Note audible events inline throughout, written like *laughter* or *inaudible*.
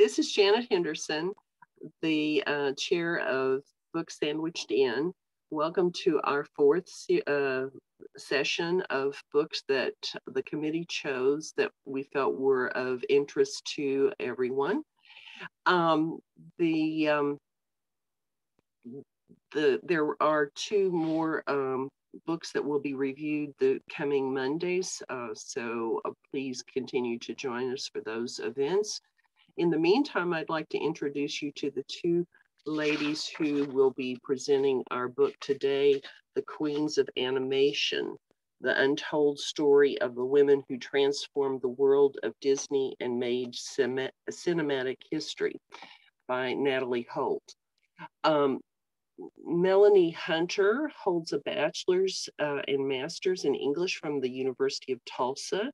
this is Janet Henderson, the uh, chair of Book Sandwiched In. Welcome to our fourth uh, session of books that the committee chose that we felt were of interest to everyone. Um, the, um, the there are two more um, books that will be reviewed the coming Mondays, uh, so uh, please continue to join us for those events. In the meantime, I'd like to introduce you to the two ladies who will be presenting our book today, The Queens of Animation, the untold story of the women who transformed the world of Disney and made cinematic history by Natalie Holt. Um, Melanie Hunter holds a bachelor's uh, and master's in English from the University of Tulsa.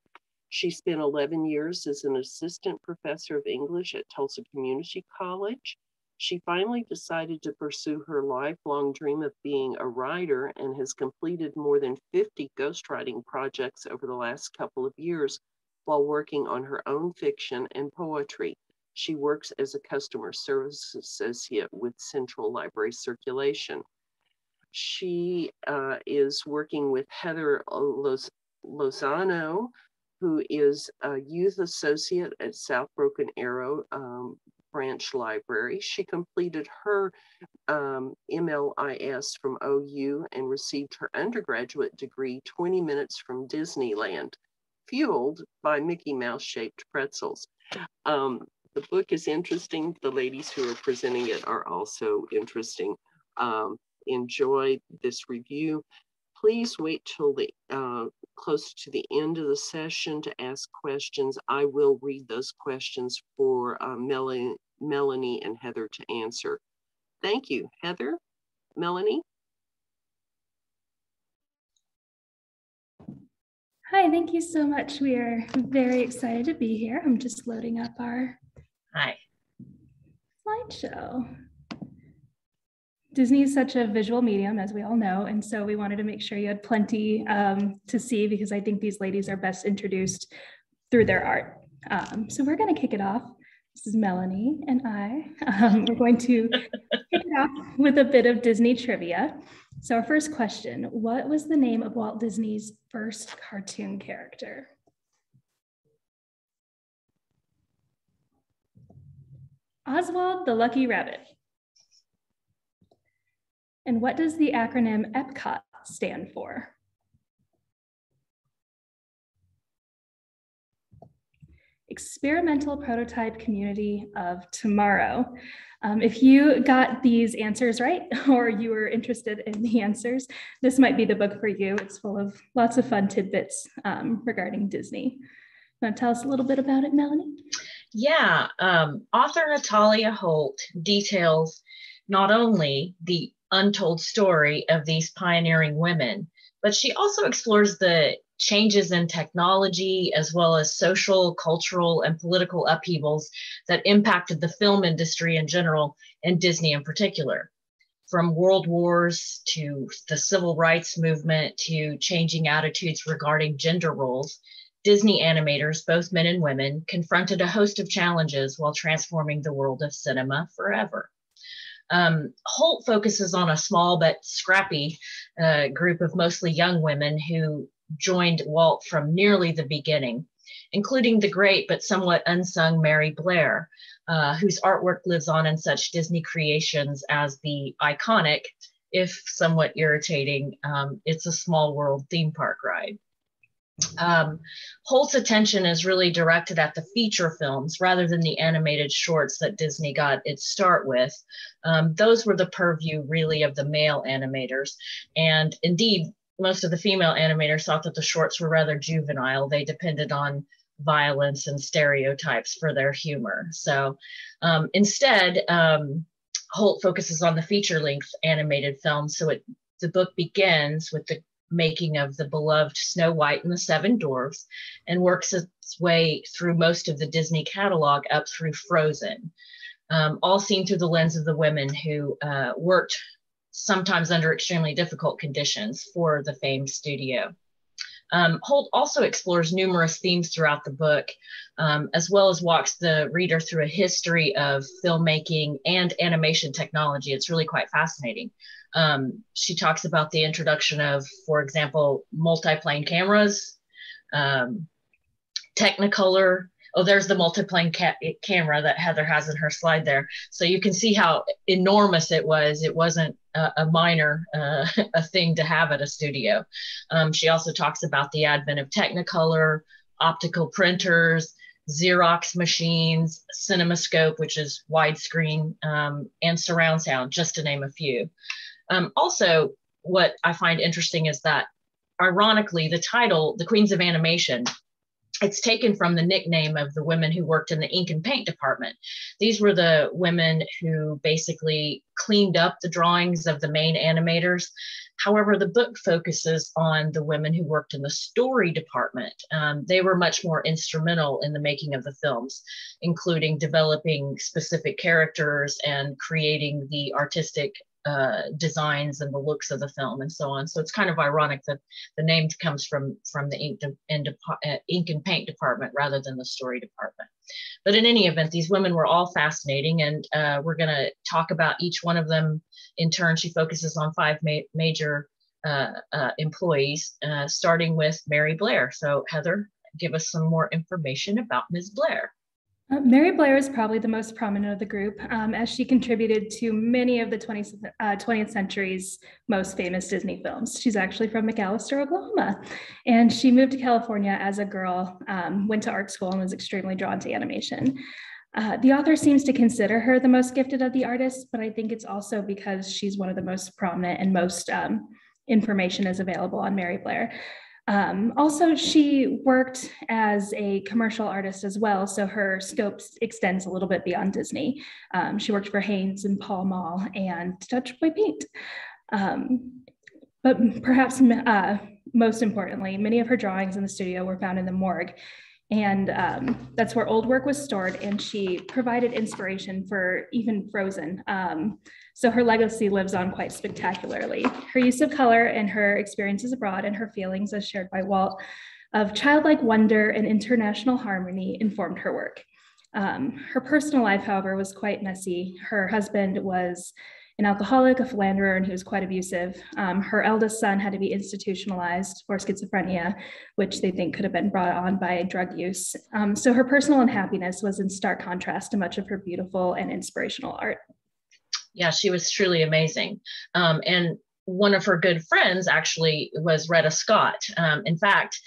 She spent 11 years as an assistant professor of English at Tulsa Community College. She finally decided to pursue her lifelong dream of being a writer and has completed more than 50 ghostwriting projects over the last couple of years while working on her own fiction and poetry. She works as a customer service associate with Central Library Circulation. She uh, is working with Heather Lozano, who is a youth associate at South Broken Arrow um, Branch Library. She completed her um, MLIS from OU and received her undergraduate degree 20 minutes from Disneyland, fueled by Mickey Mouse shaped pretzels. Um, the book is interesting. The ladies who are presenting it are also interesting. Um, enjoy this review. Please wait till the uh, close to the end of the session to ask questions. I will read those questions for uh, Melanie, Melanie and Heather to answer. Thank you. Heather, Melanie? Hi, thank you so much. We are very excited to be here. I'm just loading up our Hi. slideshow. Disney is such a visual medium, as we all know, and so we wanted to make sure you had plenty um, to see because I think these ladies are best introduced through their art. Um, so we're going to kick it off. This is Melanie and I. Um, we're going to kick it off with a bit of Disney trivia. So our first question, what was the name of Walt Disney's first cartoon character? Oswald the Lucky Rabbit. And what does the acronym EPCOT stand for? Experimental Prototype Community of Tomorrow. Um, if you got these answers right, *laughs* or you were interested in the answers, this might be the book for you. It's full of lots of fun tidbits um, regarding Disney. Want to tell us a little bit about it, Melanie? Yeah, um, author Nathalia Holt details not only the untold story of these pioneering women, but she also explores the changes in technology as well as social, cultural, and political upheavals that impacted the film industry in general and Disney in particular. From world wars to the civil rights movement to changing attitudes regarding gender roles, Disney animators, both men and women, confronted a host of challenges while transforming the world of cinema forever. Um, Holt focuses on a small but scrappy uh, group of mostly young women who joined Walt from nearly the beginning, including the great but somewhat unsung Mary Blair, uh, whose artwork lives on in such Disney creations as the iconic, if somewhat irritating, um, It's a Small World theme park ride. Um, Holt's attention is really directed at the feature films rather than the animated shorts that Disney got its start with. Um, those were the purview really of the male animators. And indeed, most of the female animators thought that the shorts were rather juvenile. They depended on violence and stereotypes for their humor. So um, instead, um, Holt focuses on the feature length animated films. So it, the book begins with the making of the beloved Snow White and the Seven Dwarfs and works its way through most of the Disney catalog up through Frozen, um, all seen through the lens of the women who uh, worked sometimes under extremely difficult conditions for the famed studio. Um, Holt also explores numerous themes throughout the book, um, as well as walks the reader through a history of filmmaking and animation technology. It's really quite fascinating. Um, she talks about the introduction of, for example, multi-plane cameras, um, Technicolor, oh, there's the multiplane ca- camera that Heather has in her slide there. So you can see how enormous it was. It wasn't a, a minor uh, *laughs* a thing to have at a studio. Um, she also talks about the advent of Technicolor, optical printers, Xerox machines, CinemaScope, which is widescreen, um, and surround sound, just to name a few. Um, also, what I find interesting is that ironically, the title, The Queens of Animation, it's taken from the nickname of the women who worked in the ink and paint department. These were the women who basically cleaned up the drawings of the main animators. However, the book focuses on the women who worked in the story department. Um, they were much more instrumental in the making of the films, including developing specific characters and creating the artistic uh, designs and the looks of the film and so on. So it's kind of ironic that the name comes from from the ink, and, uh, ink and paint department rather than the story department. But in any event, these women were all fascinating, and uh, we're going to talk about each one of them in turn. She focuses on five ma major uh, uh, employees, starting with Mary Blair. So Heather, give us some more information about Ms. Blair. Uh, Mary Blair is probably the most prominent of the group, um, as she contributed to many of the 20th, uh, 20th century's most famous Disney films. She's actually from McAlester, Oklahoma, and she moved to California as a girl, um, went to art school, and was extremely drawn to animation. Uh, the author seems to consider her the most gifted of the artists, but I think it's also because she's one of the most prominent and most um, information is available on Mary Blair. Um, also, she worked as a commercial artist as well, so her scope extends a little bit beyond Disney. Um, she worked for Hanes and Pall Mall and Dutch Boy Paint. Um, but perhaps uh, most importantly, many of her drawings in the studio were found in the morgue, and um, that's where old work was stored, and she provided inspiration for even Frozen. Um, so her legacy lives on quite spectacularly. Her use of color and her experiences abroad and her feelings as shared by Walt of childlike wonder and international harmony informed her work. Um, her personal life, however, was quite messy. Her husband was an alcoholic, a philanderer, and he was quite abusive. Um, her eldest son had to be institutionalized for schizophrenia, which they think could have been brought on by drug use. Um, so her personal unhappiness was in stark contrast to much of her beautiful and inspirational art yeah, she was truly amazing. Um, and one of her good friends actually was Retta Scott. Um, in fact,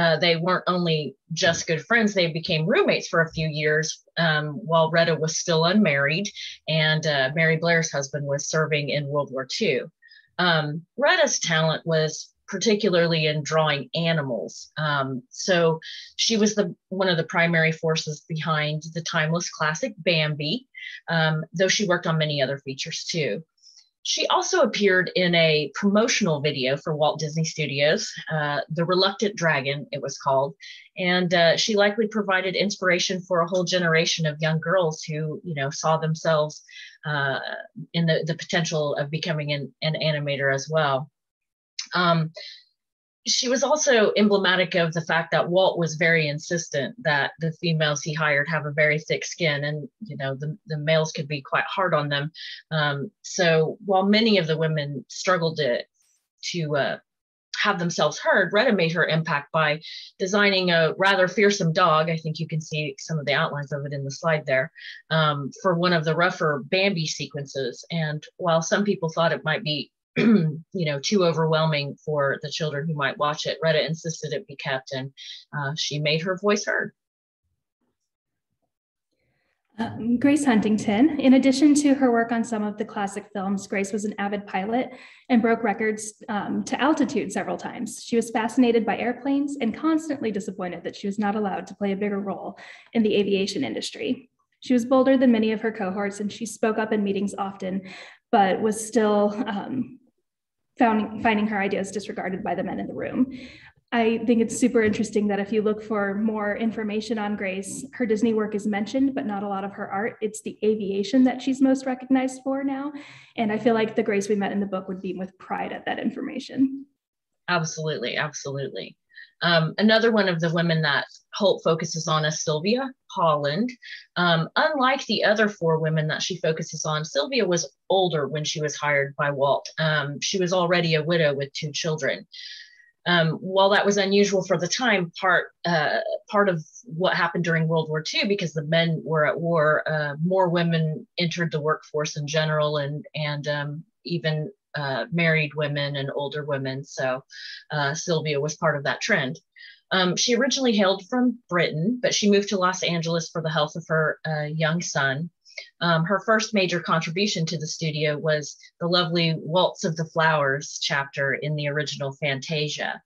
uh, they weren't only just good friends, they became roommates for a few years um, while Retta was still unmarried and uh, Mary Blair's husband was serving in World War II. Um, Retta's talent was particularly in drawing animals. Um, so she was the one of the primary forces behind the timeless classic Bambi, um, though she worked on many other features too. She also appeared in a promotional video for Walt Disney Studios, uh, The Reluctant Dragon, it was called. And uh, she likely provided inspiration for a whole generation of young girls who, you know, saw themselves uh, in the, the potential of becoming an, an animator as well. Um, she was also emblematic of the fact that Walt was very insistent that the females he hired have a very thick skin, and you know the, the males could be quite hard on them. Um, so while many of the women struggled to to uh, have themselves heard, Retta made her impact by designing a rather fearsome dog. I think you can see some of the outlines of it in the slide there um, for one of the rougher Bambi sequences. And while some people thought it might be *clears throat* you know, too overwhelming for the children who might watch it. Retta insisted it be kept, and uh, she made her voice heard. Um, Grace Huntington. In addition to her work on some of the classic films, Grace was an avid pilot and broke records um, to altitude several times. She was fascinated by airplanes and constantly disappointed that she was not allowed to play a bigger role in the aviation industry. She was bolder than many of her cohorts and she spoke up in meetings often, but was still um, found, finding her ideas disregarded by the men in the room. I think it's super interesting that if you look for more information on Grace, her Disney work is mentioned, but not a lot of her art. It's the aviation that she's most recognized for now. And I feel like the Grace we met in the book would beam with pride at that information. Absolutely, absolutely. Um, another one of the women that Holt focuses on is Sylvia Holland. Um, unlike the other four women that she focuses on, Sylvia was older when she was hired by Walt. Um, she was already a widow with two children. Um, while that was unusual for the time, part uh, part of what happened during World War II, because the men were at war, uh, more women entered the workforce in general, and and um, even uh, married women and older women. So uh, Sylvia was part of that trend. Um, she originally hailed from Britain, but she moved to Los Angeles for the health of her uh, young son. Um, her first major contribution to the studio was the lovely Waltz of the Flowers chapter in the original Fantasia.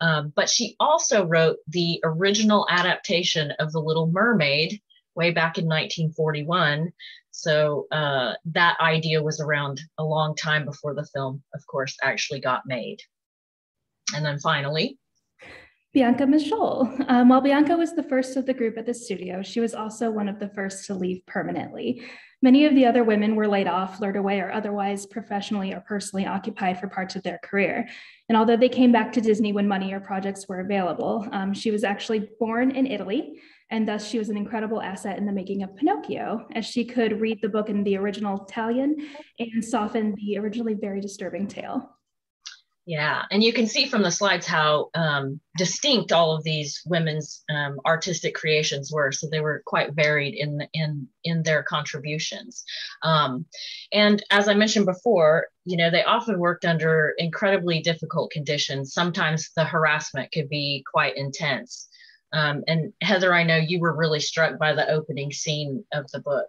Um, but she also wrote the original adaptation of The Little Mermaid way back in 1941. So uh, that idea was around a long time before the film, of course, actually got made. And then finally, Bianca Majolie. Um, while Bianca was the first of the group at the studio, she was also one of the first to leave permanently. Many of the other women were laid off, lured away, or otherwise professionally or personally occupied for parts of their career. And although they came back to Disney when money or projects were available, um, she was actually born in Italy, and thus she was an incredible asset in the making of Pinocchio, as she could read the book in the original Italian and soften the originally very disturbing tale. Yeah, and you can see from the slides how um, distinct all of these women's um, artistic creations were. So they were quite varied in in in their contributions. Um, and as I mentioned before, you know they often worked under incredibly difficult conditions. Sometimes the harassment could be quite intense. Um, and Heather, I know you were really struck by the opening scene of the book.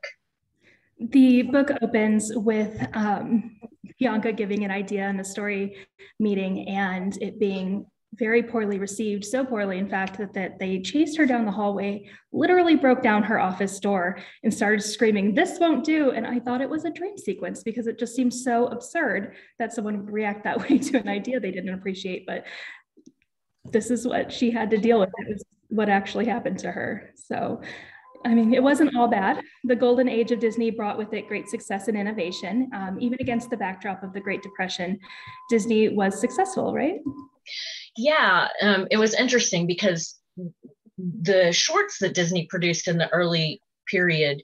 The book opens with um, Bianca giving an idea in the story meeting and it being very poorly received, so poorly, in fact, that, that they chased her down the hallway, literally broke down her office door, and started screaming, This won't do. And I thought it was a dream sequence because it just seems so absurd that someone would react that *laughs* way to an idea they didn't appreciate. But this is what she had to deal with. It was what actually happened to her. So I mean, it wasn't all bad. The golden age of Disney brought with it great success and innovation. Um, even against the backdrop of the Great Depression, Disney was successful, right? Yeah, um, it was interesting because the shorts that Disney produced in the early period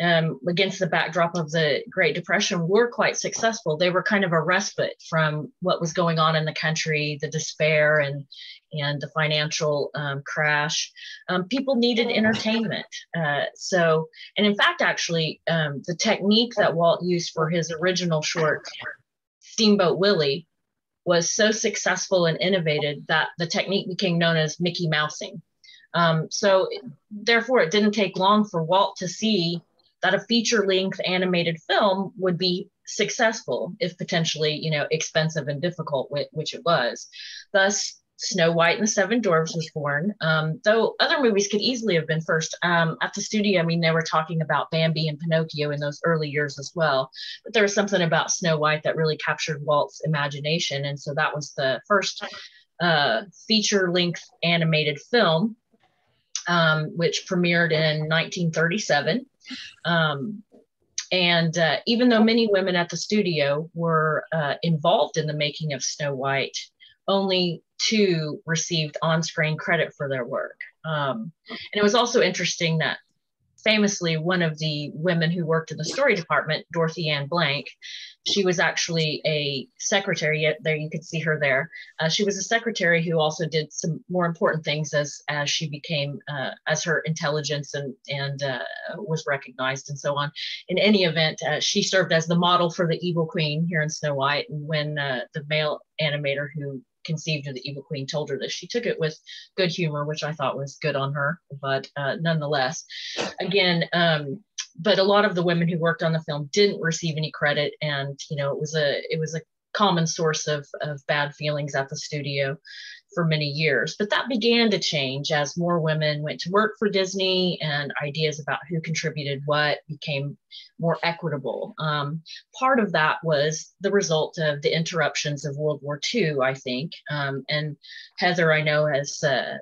um, against the backdrop of the Great Depression were quite successful. They were kind of a respite from what was going on in the country, the despair and and the financial um, crash. Um, people needed entertainment. Uh, so, and in fact, actually, um, the technique that Walt used for his original short, Steamboat Willie, was so successful and innovative that the technique became known as Mickey Mousing. Um, so, therefore, it didn't take long for Walt to see that a feature length animated film would be successful if potentially you know expensive and difficult which it was thus snow white and the seven dwarfs was born. Um, though other movies could easily have been first um, at the studio i mean they were talking about bambi and pinocchio in those early years as well. But there was something about snow white that really captured walt's imagination and so that was the first uh, feature length animated film um, which premiered in 1937 um, and uh, even though many women at the studio were uh, involved in the making of Snow White, only two received on screen credit for their work. Um, and it was also interesting that famously one of the women who worked in the story department, Dorothy Ann Blank, she was actually a secretary. There you could see her there. Uh, she was a secretary who also did some more important things as as she became uh, as her intelligence and and uh, was recognized and so on. In any event, uh, she served as the model for the Evil Queen here in Snow White. And when uh, the male animator who conceived of the evil queen told her this. She took it with good humor, which I thought was good on her, but uh, nonetheless, again, um, but a lot of the women who worked on the film didn't receive any credit, and you know, it was a it was a common source of, of bad feelings at the studio for many years. But that began to change as more women went to work for Disney and ideas about who contributed what became more equitable. Um, part of that was the result of the interruptions of World War II, I think. Um, and Heather, I know, has. Uh,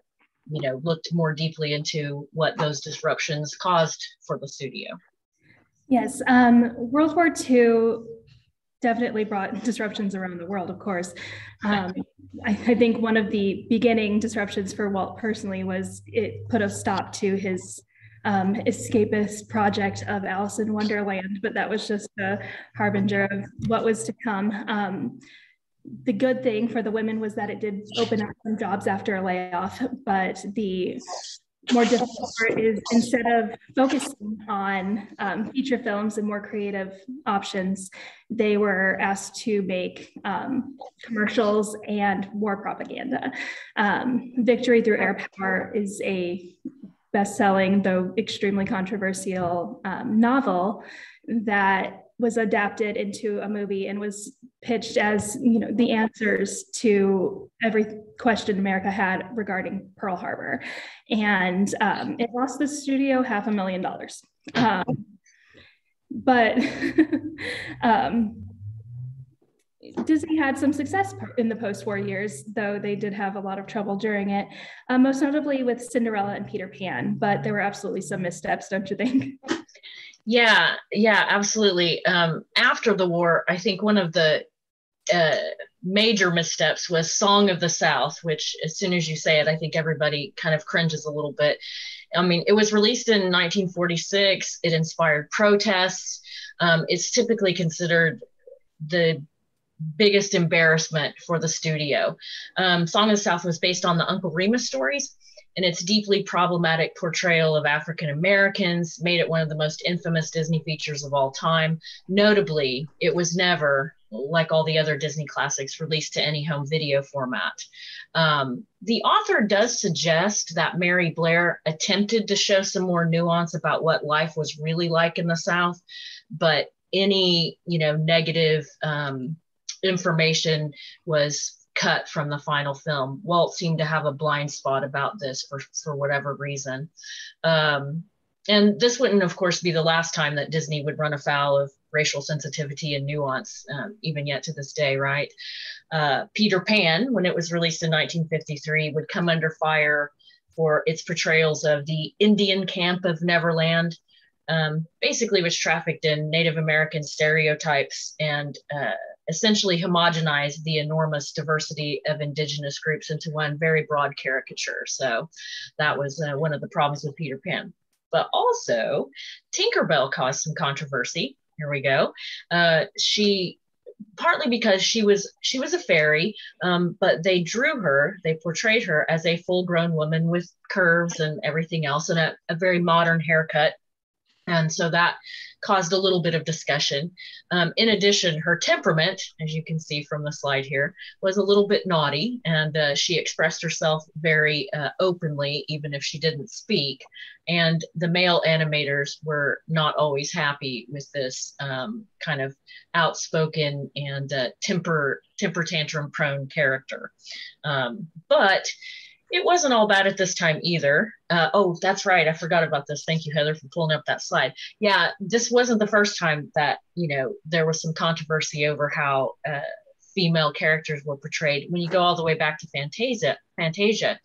you know, looked more deeply into what those disruptions caused for the studio. Yes, um, World War II definitely brought disruptions around the world, of course. Um, I, I, think one of the beginning disruptions for Walt personally was it put a stop to his um, escapist project of Alice in Wonderland, but that was just a harbinger of what was to come. Um, the good thing for the women was that it did open up some jobs after a layoff, but the more difficult part is instead of focusing on um, feature films and more creative options, they were asked to make um, commercials and more propaganda. Um, Victory Through Air Power is a best-selling, though extremely controversial um, novel that was adapted into a movie and was pitched as you know the answers to every question America had regarding Pearl Harbor, and um, it lost the studio half a million dollars. Um, but *laughs* um, Disney had some success in the post-war years, though they did have a lot of trouble during it, uh, most notably with Cinderella and Peter Pan. But there were absolutely some missteps, don't you think? *laughs* Yeah, yeah, absolutely. Um, after the war, I think one of the uh, major missteps was Song of the South, which, as soon as you say it, I think everybody kind of cringes a little bit. I mean, it was released in 1946, it inspired protests. Um, it's typically considered the biggest embarrassment for the studio. Um, Song of the South was based on the Uncle Remus stories and its deeply problematic portrayal of African Americans made it one of the most infamous Disney features of all time. Notably, it was never, like all the other Disney classics, released to any home video format. Um, the author does suggest that Mary Blair attempted to show some more nuance about what life was really like in the South, but any, you know, negative um, information was cut from the final film. Walt seemed to have a blind spot about this for, for whatever reason. Um, and this wouldn't, of course, be the last time that Disney would run afoul of racial sensitivity and nuance, um, even yet to this day, right? Uh, Peter Pan, when it was released in 1953, would come under fire for its portrayals of the Indian camp of Neverland, um, basically, which trafficked in Native American stereotypes and uh, essentially homogenized the enormous diversity of indigenous groups into one very broad caricature. So that was uh, one of the problems with Peter Pan. But also, Tinkerbell caused some controversy. Here we go. Uh, she partly because she was she was a fairy um, but they drew her they portrayed her as a full grown woman with curves and everything else and a, a very modern haircut and so that caused a little bit of discussion. Um, in addition, her temperament, as you can see from the slide here, was a little bit naughty, and uh, she expressed herself very uh, openly, even if she didn't speak. And the male animators were not always happy with this um, kind of outspoken and uh, temper temper tantrum prone character. Um, but it wasn't all bad at this time either. Uh, oh, that's right. I forgot about this. Thank you, Heather, for pulling up that slide. Yeah, this wasn't the first time that, you know, there was some controversy over how uh, female characters were portrayed. When you go all the way back to Fantasia, Fantasia,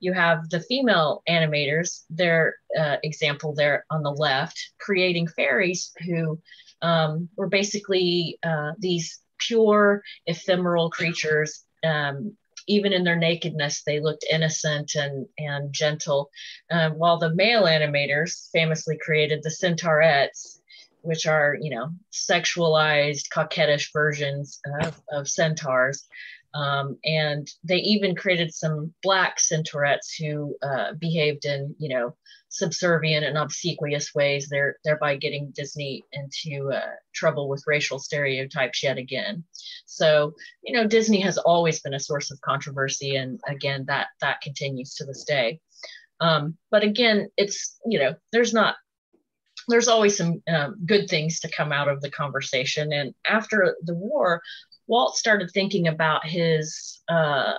you have the female animators, their uh, example there on the left, creating fairies who um, were basically uh, these pure ephemeral creatures um, even in their nakedness, they looked innocent and, and gentle. Um, while the male animators famously created the centaurettes, which are, you know, sexualized, coquettish versions of, of centaurs. Um, and they even created some black centaurettes who uh, behaved in, you know, subservient and obsequious ways, there, thereby getting Disney into uh, trouble with racial stereotypes yet again. So, you know, Disney has always been a source of controversy, and again, that that continues to this day. Um, but again, it's you know, there's not there's always some um, good things to come out of the conversation. And after the war, Walt started thinking about his uh,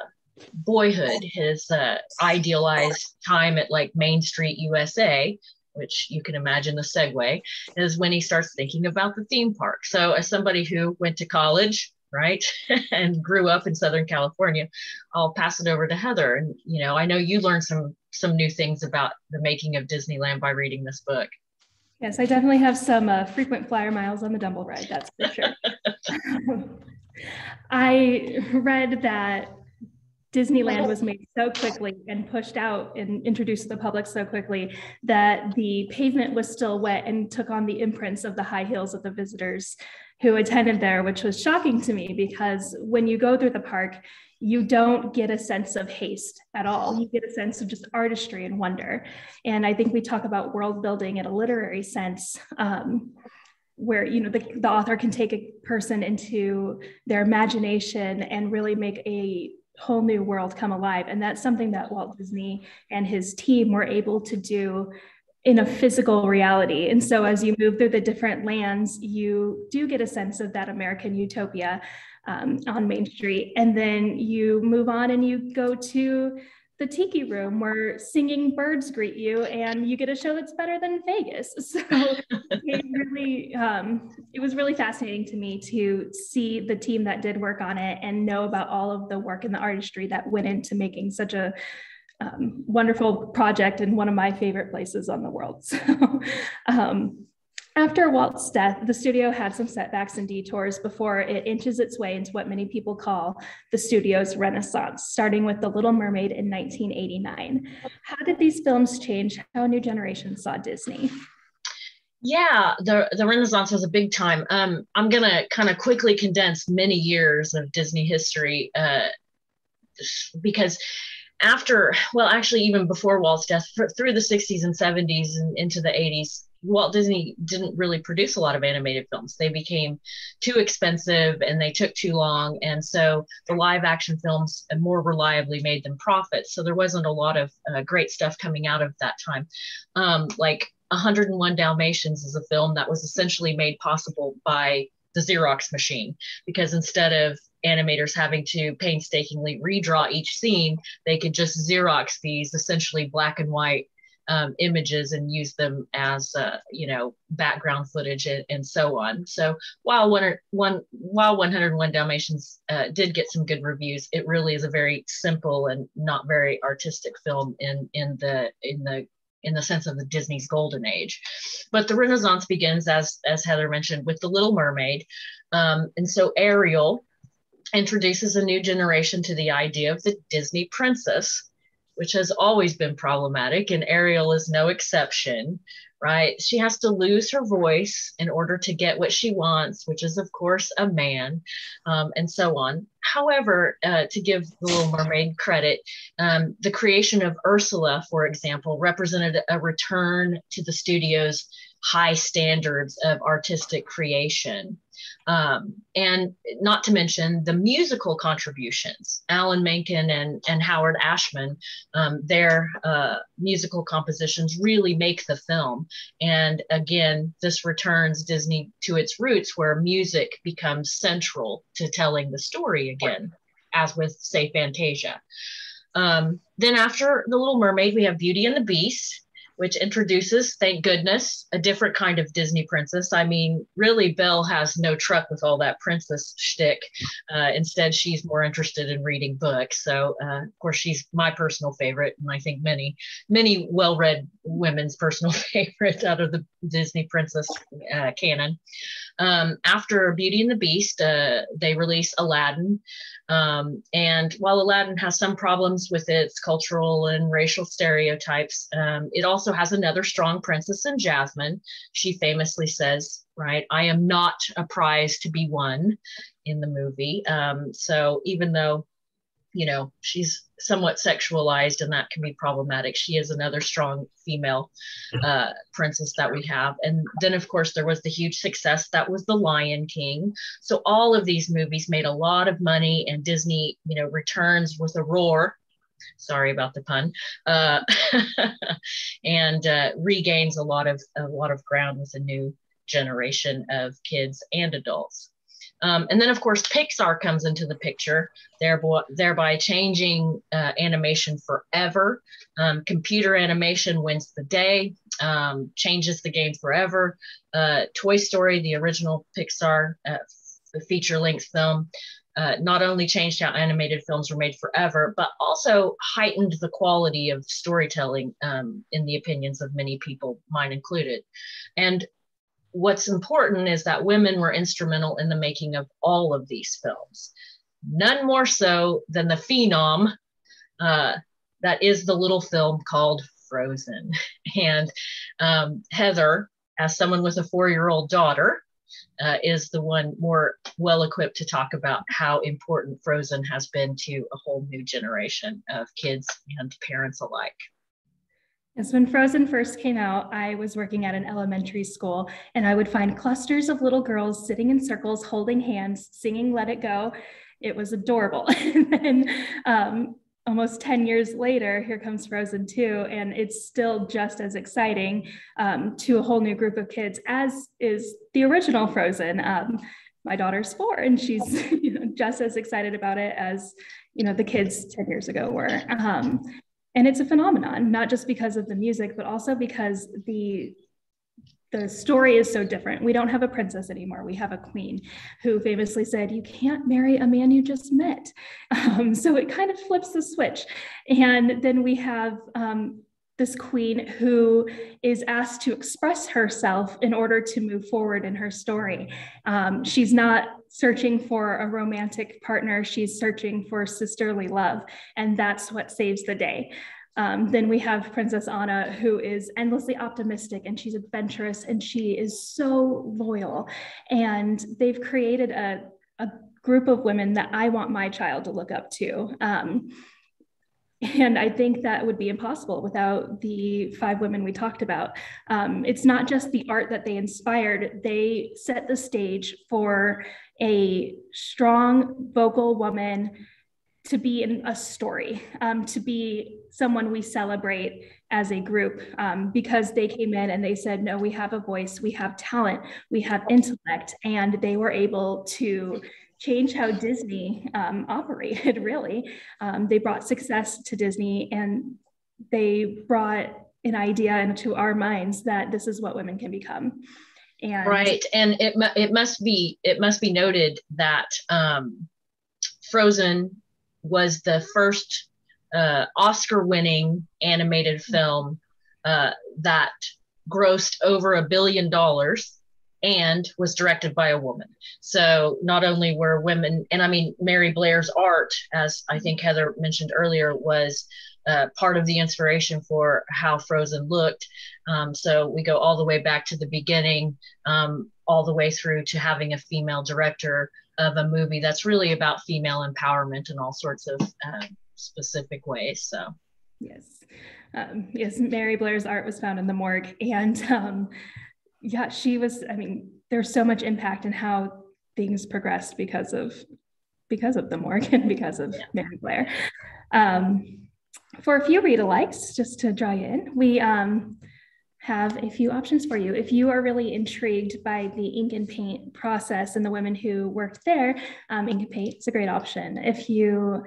boyhood, his uh, idealized time at like Main Street USA, which you can imagine the segue, is when he starts thinking about the theme park. So, as somebody who went to college, right, *laughs* and grew up in Southern California, I'll pass it over to Heather. And you know, I know you learned some some new things about the making of Disneyland by reading this book. Yes, I definitely have some uh, frequent flyer miles on the Dumbo ride, that's for sure. *laughs* *laughs* I read that Disneyland was made so quickly and pushed out and introduced to the public so quickly that the pavement was still wet and took on the imprints of the high heels of the visitors who attended there, which was shocking to me because when you go through the park, you don't get a sense of haste at all. You get a sense of just artistry and wonder. And I think we talk about world building in a literary sense. Um, where you know the, the author can take a person into their imagination and really make a whole new world come alive. And that's something that walt disney and his team were able to do in a physical reality. And so as you move through the different lands you do get a sense of that american utopia um, on main street. And then you move on and you go to the tiki room where singing birds greet you and you get a show that's better than Vegas. *laughs* So it really, um, it was really fascinating to me to see the team that did work on it and know about all of the work and the artistry that went into making such a um, wonderful project in one of my favorite places on the world. *laughs* So, um, after Walt's death, the studio had some setbacks and detours before it inches its way into what many people call the studio's renaissance, starting with The Little Mermaid in 1989. How did these films change how a new generation saw Disney? Yeah, the the Renaissance was a big time. Um, I'm gonna kind of quickly condense many years of Disney history uh, because after, well, actually, even before Walt's death, through the 60s and 70s and into the 80s, Walt Disney didn't really produce a lot of animated films. They became too expensive and they took too long. And so the live action films more reliably made them profit. So there wasn't a lot of uh, great stuff coming out of that time. Um, like 101 Dalmatians is a film that was essentially made possible by the Xerox machine because instead of animators having to painstakingly redraw each scene, they could just Xerox these essentially black and white um, images and use them as uh, you know background footage and, and, so on. So while one, one while 101 Dalmatians uh, did get some good reviews, it really is a very simple and not very artistic film in in the in the in the sense of the Disney's golden age. But the Renaissance begins, as as Heather mentioned, with the Little Mermaid, um, and so Ariel introduces a new generation to the idea of the Disney princess which has always been problematic, and Ariel is no exception, right? She has to lose her voice in order to get what she wants, which is, of course, a man, um, and so on. However, uh, to give The Little Mermaid credit, um, the creation of Ursula, for example, represented a return to the studio's high standards of artistic creation. Um, and not to mention the musical contributions. Alan Menken and, and Howard Ashman, um, their uh, musical compositions really make the film. And again, this returns Disney to its roots where music becomes central to telling the story again, as with, say, Fantasia. Um, then after The Little Mermaid, we have Beauty and the Beast which introduces, thank goodness, a different kind of Disney princess. I mean, really, Belle has no truck with all that princess shtick. Uh, instead, she's more interested in reading books. So, uh, of course, she's my personal favorite, and I think many, many well-read women's personal *laughs* favorite out of the Disney princess uh, canon. Um, after Beauty and the Beast, uh, they release Aladdin. Um, and while Aladdin has some problems with its cultural and racial stereotypes, um, it also has another strong princess in Jasmine. She famously says, right, I am not a prize to be won in the movie. Um, so even though you know she's somewhat sexualized and that can be problematic she is another strong female mm-hmm. uh, princess that we have and then of course there was the huge success that was the lion king so all of these movies made a lot of money and disney you know returns with a roar sorry about the pun uh, *laughs* and uh, regains a lot of a lot of ground with a new generation of kids and adults um, and then, of course, Pixar comes into the picture, thereby, thereby changing uh, animation forever. Um, computer animation wins the day, um, changes the game forever. Uh, Toy Story, the original Pixar uh, feature length film, uh, not only changed how animated films were made forever, but also heightened the quality of storytelling um, in the opinions of many people, mine included. And what's important is that women were instrumental in the making of all of these films, none more so than the phenom uh, that is the little film called Frozen. *laughs* And um, Heather, as someone with a four year old daughter, uh, is the one more well equipped to talk about how important Frozen has been to a whole new generation of kids and parents alike. Yes, when Frozen first came out, I was working at an elementary school and I would find clusters of little girls sitting in circles, holding hands, singing Let It Go. It was adorable. *laughs* and then um, almost 10 years later, here comes Frozen 2, and it's still just as exciting um, to a whole new group of kids as is the original Frozen. Um, my daughter's four, and she's *laughs* you know, just as excited about it as you know the kids 10 years ago were. Um, and it's a phenomenon, not just because of the music, but also because the the story is so different. We don't have a princess anymore. We have a queen who famously said, You can't marry a man you just met. *laughs* Um, so it kind of flips the switch. And then we have um, this queen who is asked to express herself in order to move forward in her story. Um, she's not searching for a romantic partner, she's searching for sisterly love. And that's what saves the day. Um, then we have Princess Anna, who is endlessly optimistic and she's adventurous and she is so loyal. And they've created a, a group of women that I want my child to look up to. Um, and I think that would be impossible without the five women we talked about. Um, it's not just the art that they inspired, they set the stage for a strong vocal woman to be in a story, um, to be someone we celebrate as a group um, because they came in and they said, no, we have a voice, we have talent, we have intellect, and they were able to change how Disney um, *laughs* operated, really. Um, they brought success to Disney and they brought an idea into our minds that this is what women can become. And right. And it, it must be, it must be noted that um, Frozen was the first uh, Oscar winning animated film uh, that grossed over a billion dollars and was directed by a woman. So not only were women, and I mean, Mary Blair's art, as I think Heather mentioned earlier, was uh, part of the inspiration for how Frozen looked. Um, so we go all the way back to the beginning, um, all the way through to having a female director of a movie that's really about female empowerment in all sorts of uh, specific ways. So, yes. Um, yes, Mary Blair's art was found in the morgue. And um, yeah, she was, I mean, there's so much impact in how things progressed because of because of the morgue and because of yeah. Mary Blair. Um, for a few read alikes, just to draw you in, we um, have a few options for you. If you are really intrigued by the ink and paint process and the women who worked there, um, ink and paint is a great option. If you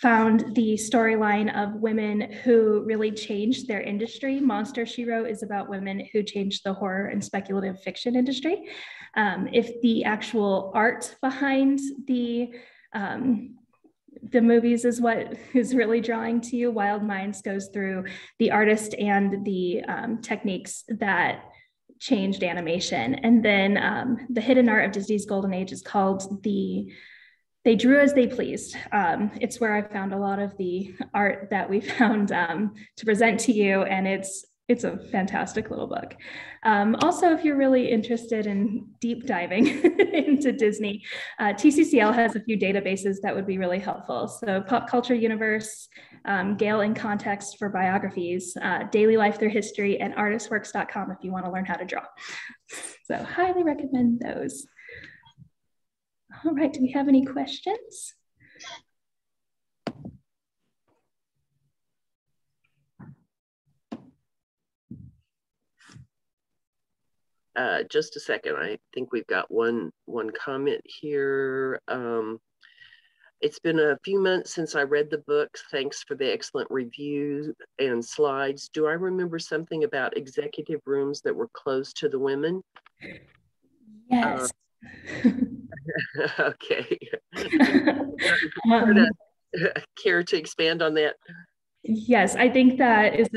found the storyline of women who really changed their industry, Monster She Wrote is about women who changed the horror and speculative fiction industry. Um, if the actual art behind the um, the movies is what *laughs* is really drawing to you. Wild Minds goes through the artist and the um, techniques that changed animation. And then um, the hidden art of Disney's golden age is called the they drew as they pleased. Um, it's where I found a lot of the art that we *laughs* found um, to present to you, and it's it's a fantastic little book. Um, also, if you're really interested in deep diving *laughs* into Disney, uh, TCCL has a few databases that would be really helpful. So Pop Culture Universe, um, Gale in Context for biographies, uh, Daily Life Through History, and artistworks.com if you want to learn how to draw. So highly recommend those. All right, do we have any questions? Uh, just a second. I think we've got one one comment here. Um, it's been a few months since I read the book. Thanks for the excellent review and slides. Do I remember something about executive rooms that were closed to the women? Yes. Uh, *laughs* okay. *laughs* Um, *laughs* Care to expand on that? Yes, I think that is,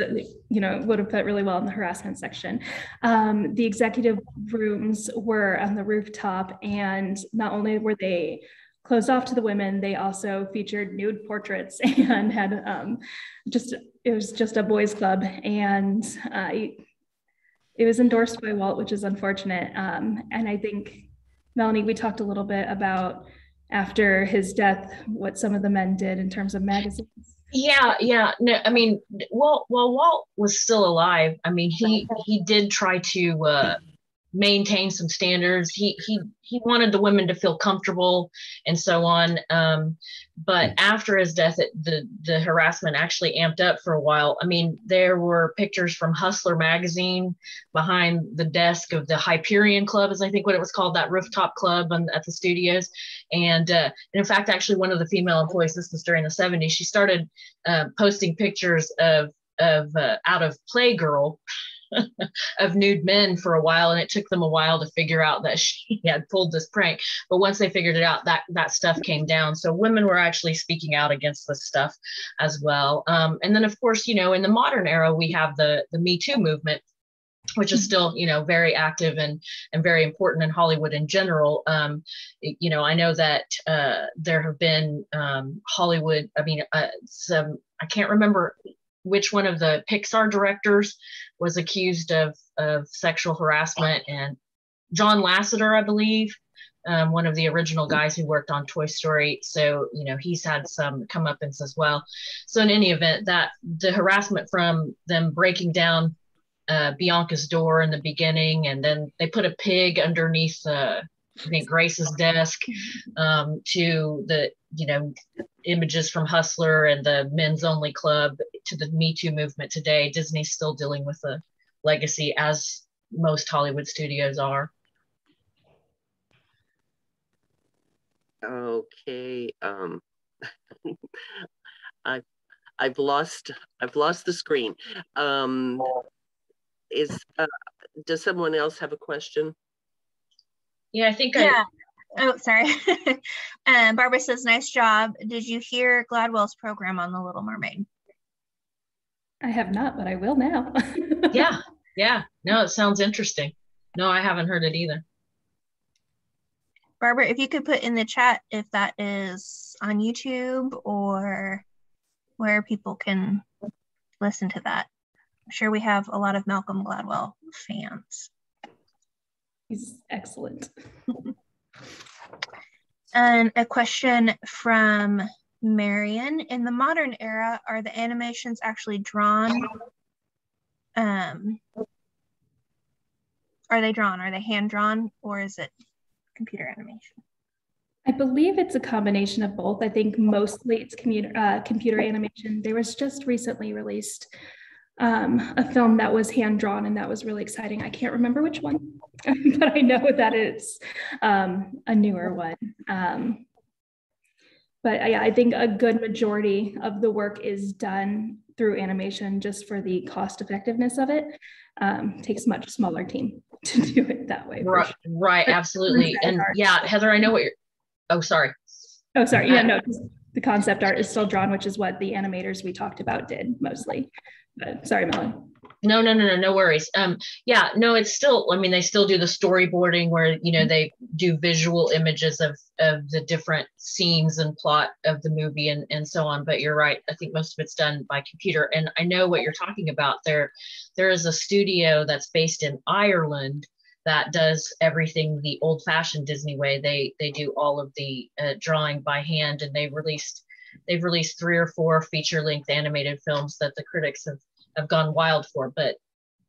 you know, would have fit really well in the harassment section. Um, the executive rooms were on the rooftop, and not only were they closed off to the women, they also featured nude portraits *laughs* and had um, just, it was just a boys' club. And uh, it was endorsed by Walt, which is unfortunate. Um, and I think, Melanie, we talked a little bit about after his death, what some of the men did in terms of magazines. Yeah, yeah. No, I mean, well, while Walt was still alive, I mean, he he did try to uh, maintain some standards. He he he wanted the women to feel comfortable and so on. Um, but after his death, it, the the harassment actually amped up for a while. I mean, there were pictures from Hustler magazine behind the desk of the Hyperion Club, as I think what it was called, that rooftop club on, at the studios. And, uh, and in fact, actually, one of the female employees, this was during the 70s, she started uh, posting pictures of of uh, out of Playgirl *laughs* of nude men for a while and it took them a while to figure out that she *laughs* had pulled this prank. But once they figured it out that that stuff came down. So women were actually speaking out against this stuff as well. Um, and then of course you know in the modern era we have the the me too movement which is still you know very active and and very important in hollywood in general um, you know i know that uh, there have been um, hollywood i mean uh, some i can't remember which one of the Pixar directors was accused of, of sexual harassment. And John Lasseter, I believe, um, one of the original guys who worked on Toy Story. So, you know, he's had some comeuppance as well. So, in any event, that the harassment from them breaking down uh, Bianca's door in the beginning, and then they put a pig underneath uh, I think Grace's desk um, to the you know images from Hustler and the Men's Only Club to the Me Too movement today. Disney's still dealing with the legacy as most Hollywood studios are. Okay. Um, *laughs* I I've lost I've lost the screen. Um, is uh, does someone else have a question? Yeah, I think yeah. I, oh, sorry. *laughs* um, Barbara says, nice job. Did you hear Gladwell's program on The Little Mermaid? I have not, but I will now. *laughs* yeah, yeah. No, it sounds interesting. No, I haven't heard it either. Barbara, if you could put in the chat if that is on YouTube or where people can listen to that. I'm sure we have a lot of Malcolm Gladwell fans. He's excellent. *laughs* and a question from Marion. In the modern era, are the animations actually drawn? Um, are they drawn? Are they hand drawn or is it computer animation? I believe it's a combination of both. I think mostly it's commuter, uh, computer animation. There was just recently released um, a film that was hand drawn and that was really exciting. I can't remember which one, *laughs* but I know that it's um, a newer one. Um, but yeah, I think a good majority of the work is done through animation just for the cost effectiveness of it. Um, takes much smaller team *laughs* to do it that way. Right, sure. right, absolutely. And yeah, Heather, I know what you're. Oh, sorry. Oh, sorry. Yeah, *laughs* no, the concept art is still drawn, which is what the animators we talked about did mostly. But sorry, Melanie. No, no, no, no, no worries. Um, yeah, no, it's still. I mean, they still do the storyboarding where you know they do visual images of of the different scenes and plot of the movie and and so on. But you're right. I think most of it's done by computer. And I know what you're talking about. There, there is a studio that's based in Ireland that does everything the old-fashioned Disney way. They they do all of the uh, drawing by hand, and they released they've released three or four feature-length animated films that the critics have have gone wild for. But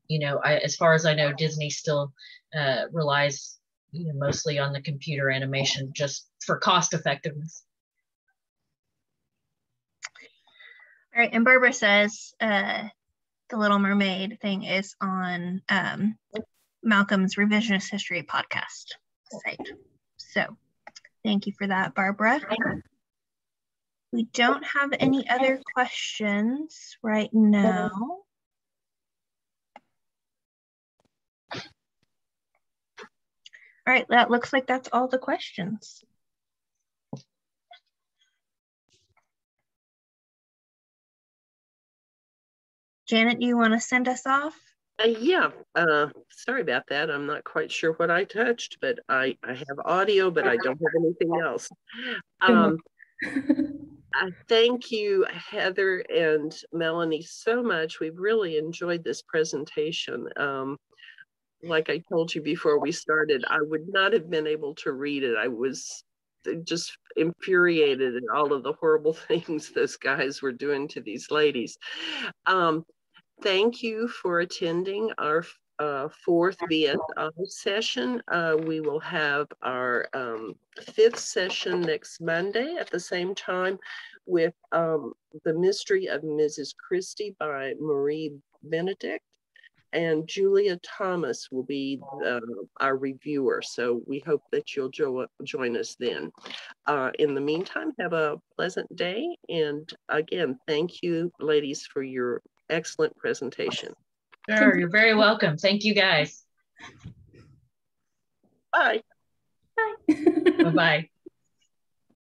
you know, I, as far as I know, Disney still uh, relies you know, mostly on the computer animation just for cost effectiveness. All right, and Barbara says uh, the Little Mermaid thing is on um, Malcolm's Revisionist History podcast site. So thank you for that, Barbara. We don't have any other questions right now. All right, that looks like that's all the questions. Janet, do you want to send us off? Uh, yeah, uh, sorry about that. I'm not quite sure what I touched, but I, I have audio, but I don't have anything else. *laughs* Um, *laughs* I thank you, Heather and Melanie, so much. We've really enjoyed this presentation. Um, like I told you before we started, I would not have been able to read it. I was just infuriated at all of the horrible *laughs* things those guys were doing to these ladies. Um, thank you for attending our uh, fourth BSI session. Uh, we will have our um, fifth session next Monday at the same time with um, The Mystery of Mrs. Christie by Marie Benedict. And Julia Thomas will be uh, our reviewer. So we hope that you'll jo join us then. Uh, in the meantime, have a pleasant day. And again, thank you, ladies, for your excellent presentation. Sure, you're very welcome. Thank you guys. Bye. Bye. Bye-bye.